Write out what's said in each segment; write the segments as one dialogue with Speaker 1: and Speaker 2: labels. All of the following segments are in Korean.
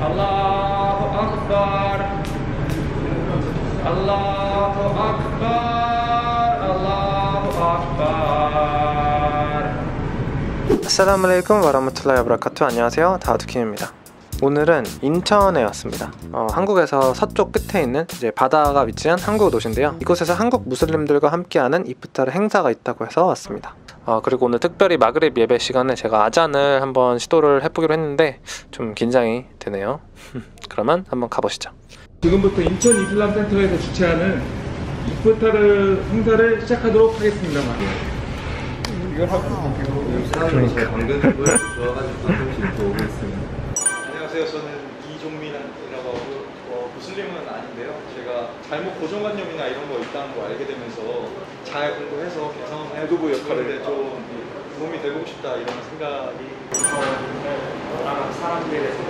Speaker 1: Allahu Akbar. Allahu Akbar. Allahu Akbar. Assalamu alaikum warahmatullahi 안녕하세요. 다우두킴입니다. 오늘은 인천에 왔습니다 어, 한국에서 서쪽 끝에 있는 이제 바다가 위치한 한국 도시인데요 이곳에서 한국 무슬림들과 함께하는 이프타르 행사가 있다고 해서 왔습니다 어, 그리고 오늘 특별히 마그립 예배 시간에 제가 아잔을 한번 시도를 해보기로 했는데 좀 긴장이 되네요 그러면 한번 가보시죠
Speaker 2: 지금부터 인천 이슬람 센터에서 주최하는 이프타르 행사를 시작하도록 하겠습니다.
Speaker 3: 안녕하세요. 저는 이종민이라고 하고 어, 무슬림은 아닌데요. 제가 잘못 고정관념이나 이런 거 있다는 거 알게 되면서 잘 공부해서 개선해두고 역할을 좀 도움이 되고 싶다 이런 생각이
Speaker 4: 사람들에 대해서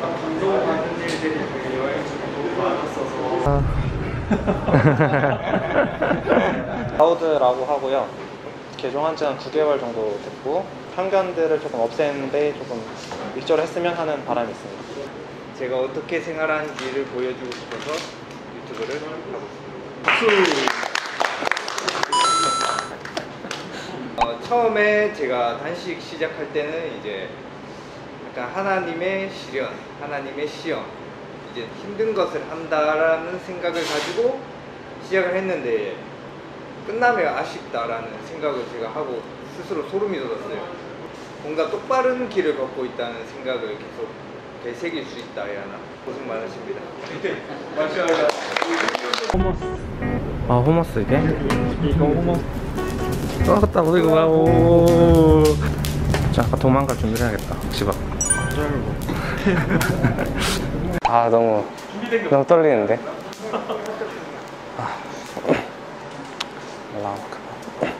Speaker 4: 감동받는 일들이 되게 여행 중에 너무 많았어서.
Speaker 1: 다우드라고 하고요. 개종한 지한 9개월 정도 됐고 편견들을 조금 없애는데 조금 일조를 했으면 하는 바람이 있습니다
Speaker 3: 제가 어떻게 생활하는지를 보여주고 싶어서 유튜브를 하고 있습니다. 어, 처음에 제가 단식 시작할 때는 이제 약간 하나님의 시련, 하나님의 시험, 이제 힘든 것을 한다라는 생각을 가지고 시작을 했는데 끝나면 아쉽다라는 생각을 제가 하고 스스로 소름이 돋았어요. 뭔가 똑바른 길을 걷고 있다는 생각을 계속 되새길 수 있다 해야 하나 고생 많으십니다.
Speaker 1: 아 호머스 이게? 이거 호머스 썩었다 이거 뭐야 오. 자 도망갈 준비를 해야겠다 집 앞. 아 너무 너무 떨리는데 아. 알라후 아크bar.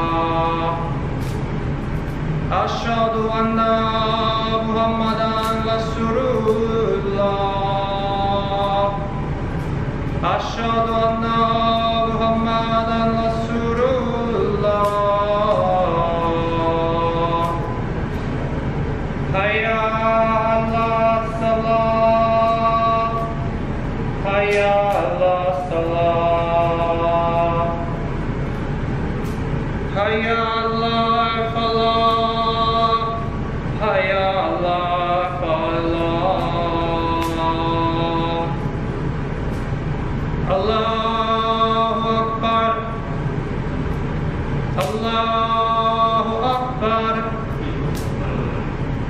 Speaker 4: أشهد أن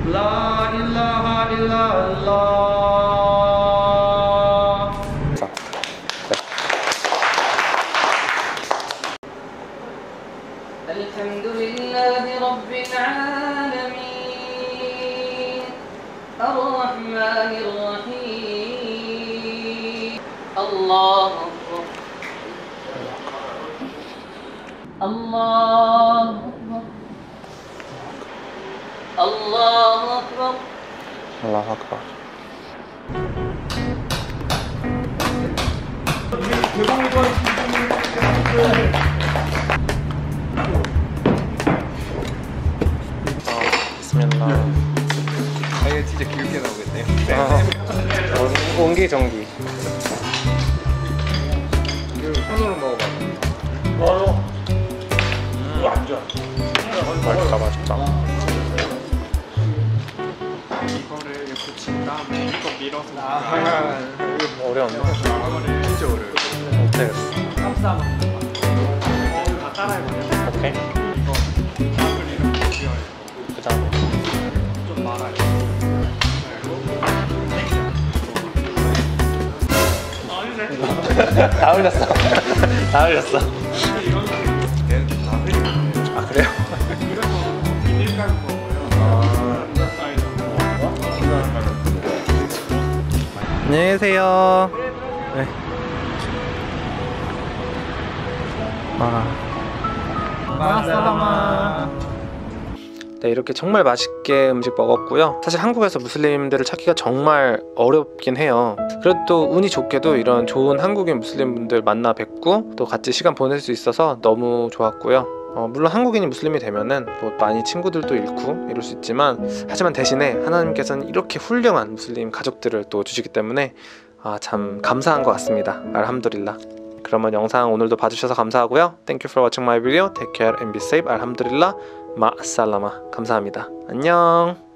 Speaker 4: لا إله إلا الله.
Speaker 5: الحمد لله رب العالمين. الرحمن الرحيم. الله أكبر. الله أكبر الله أكبر
Speaker 1: 알라후 아크bar. 비스밀라.
Speaker 3: 아 이거 진짜 길게 나오겠네요.
Speaker 1: 아, 온- 온기 전기.
Speaker 3: 이거 손으로 먹어봐.
Speaker 1: 맛있다 맛있다.
Speaker 3: 아,
Speaker 1: 이거 어려운데?
Speaker 3: 진짜 어려워.
Speaker 1: 못하겠어.
Speaker 4: 거. 다 따라해봐요.
Speaker 1: 오케이. 다 흘렸어. 다 흘렸어. 안녕히 계세요. 네. 와. 네, 이렇게 정말 맛있게 음식 먹었고요. 사실 한국에서 무슬림들을 찾기가 정말 어렵긴 해요. 그래도 운이 좋게도 이런 좋은 한국인 무슬림분들 만나 뵙고 또 같이 시간 보낼 수 있어서 너무 좋았고요. 어, 물론 한국인이 무슬림이 되면은 뭐 많이 친구들도 잃고 이럴 수 있지만 하지만 대신에 하나님께서는 이렇게 훌륭한 무슬림 가족들을 또 주시기 때문에 아, 참 감사한 것 같습니다. 알함두릴라. 그러면 영상 오늘도 봐주셔서 감사하고요. Thank you for watching my video. Take care and be safe. 알함두릴라. 마살라마. 감사합니다. 안녕.